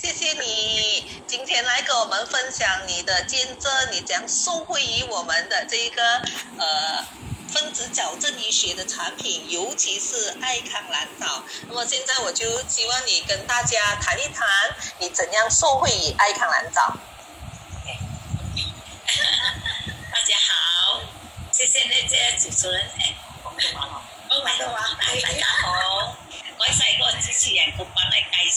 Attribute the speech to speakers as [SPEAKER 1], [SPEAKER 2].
[SPEAKER 1] 谢谢你今天来跟我们分享你的见证，你怎样受惠于我们的这一个呃分子矫正医学的产品，尤其是爱康蓝藻。那么现在我就希望你跟大家谈一谈，你怎样受惠于爱康蓝藻。
[SPEAKER 2] 大家好，谢谢那些主持人哎，欢
[SPEAKER 1] 迎的王，
[SPEAKER 2] 大家好，我是一个主持人